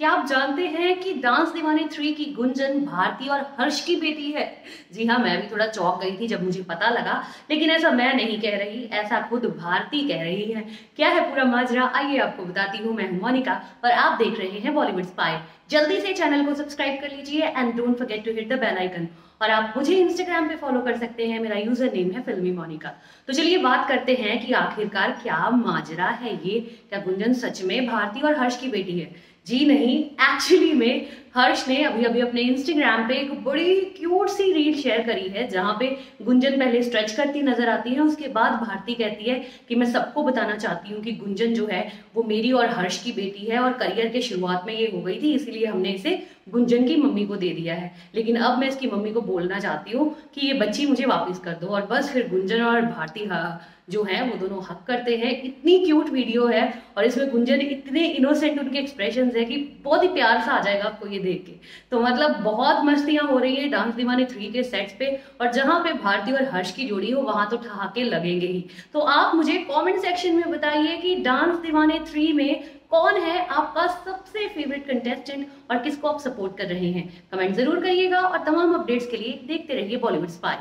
क्या आप जानते हैं कि डांस दीवाने थ्री की गुंजन भारती और हर्ष की बेटी है? जी हाँ मैं भी थोड़ा चौंक गई थी जब मुझे पता लगा, लेकिन ऐसा मैं नहीं कह रही, ऐसा खुद भारती कह रही है। क्या है पूरा माजरा? आइए आपको बताती हूँ, मैं मोनिका और आप देख रहे हैं बॉलीवुड स्पाई जल्दी से चैनल को सब्सक्राइब कर लीजिए and don't forget to hit the bell icon और आप मुझे इंस्टाग्राम पे फॉलो कर सकते हैं, मेरा यूज़र नेम है फिल्मी मोनिका तो चलिए बात करते हैं कि आखिरकार क्या माजरा है ये? क्या गुंजन सच में भारती और हर्ष की बेटी है? जी नहीं एक्चुअली में हर्ष ने अभी अभी अपने इंस्टाग्राम पे एक बड़ी क्यूट सी रील शेयर करी है, जहाँ पे गुंजन पहले स्ट्रेच करती नज़र आती है, उसके बाद भारती कहती है कि मैं सबको बताना चाहती हूँ कि गुंजन जो है, वो मेरी और हर्ष की बेटी है और करियर के शुरुआत में ये हो गई थी, इसीलिए हमने इसे गुंजन की मम्मी को दे दिया है। लेकिन अब मैं इसकी मम्मी को बोलना चाहती हूँ कि ये बच्ची मुझे वापस कर दो और बस फिर गुंजन और भारती जो है, वो दोनों हक करते हैं। इतनी क्यूट वीडियो है और इसमें गुंजन इतने इनोसेंट उनके एक्सप्रेशन है कि बहुत ही प्यार सा आ जाएगा आपको ये देख के। तो मतलब बहुत मस्तियाँ हो रही है डांस दीवाने थ्री के सेट्स पे, और जहाँ पे भारती और हर्ष की जोड़ी हो, वहाँ तो ठहाके लगेंगे ही। तो आप मुझे कमेंट सेक्शन में बताइए कि डांस दीवाने थ्री में कौन है आपका सबसे फेवरेट कंटेस्टेंट और किसको आप सपोर्ट कर रहे हैं। कमेंट ज़रूर करिएगा और तमाम अपडेट्स के लिए देखते रहिए बॉलीवुड स्पाई